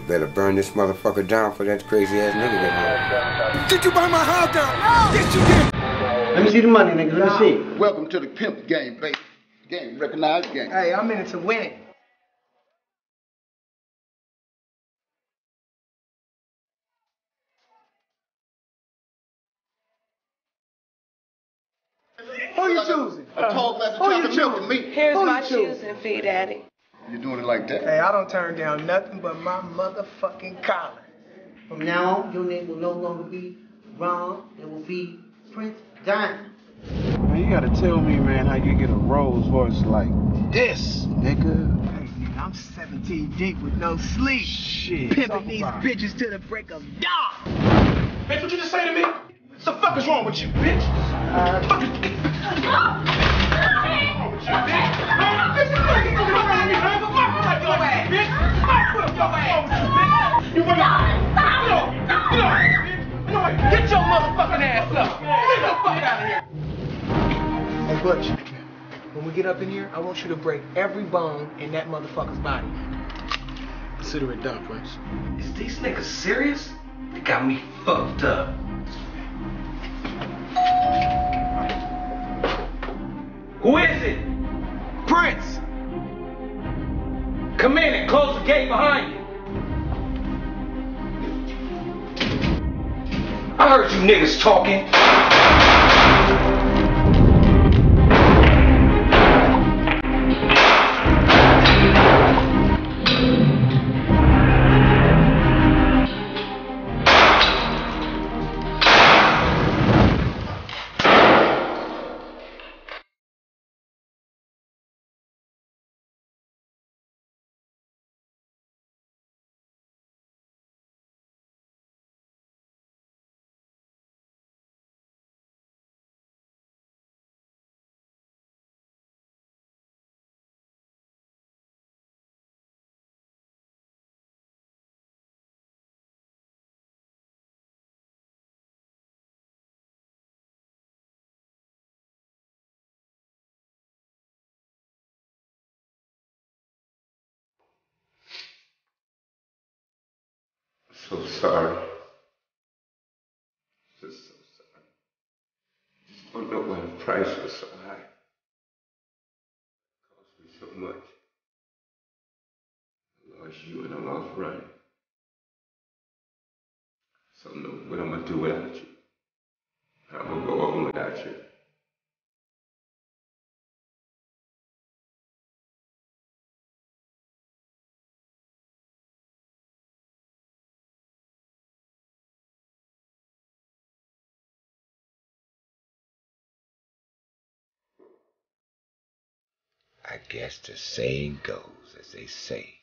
burn this motherfucker down for that crazy ass nigga get home. Did you burn my house down? No. Yes, you did. Let me see the money, nigga. Let me see. Welcome to the pimp game, baby. Game, recognized game. Hey, I'm in it to win it. Who you choosing? A tall glass of Who you chocolate milk choosing? for me. Here's Who my you choosing? choosing fee, Daddy. You doing it like that? Hey, I don't turn down nothing but my motherfucking collar. From now on, your name will no longer be Ron. It will be Prince Diamond. Man, you gotta tell me, man, how you get a Rolls Royce like this, nigga. Hey, nigga, I'm 17 deep with no sleep. Shit. Pimping these about bitches to the break of dawn. Bitch, what you just say to me? What the fuck is wrong with you, bitch? Uh, fuck is- Fuck, put up your ass. What's wrong with you, wanna... Get off, get off, bitch. You know what? Get your motherfucking ass up. Get the fuck out of here. Hey, Butch, when we get up in here, I want you to break every bone in that motherfucker's body. Consider it done, Prince. Is these niggas serious? They got me fucked up. Who is it? Prince! Come in and close the gate behind you. I heard you niggas talking. So sorry. Just so sorry. Just don't know why the price was so high. It cost me so much. I lost you and I lost Ronnie. So I don't know what I'm gonna do without you. I'm gonna go on without you. I guess the saying goes, as they say,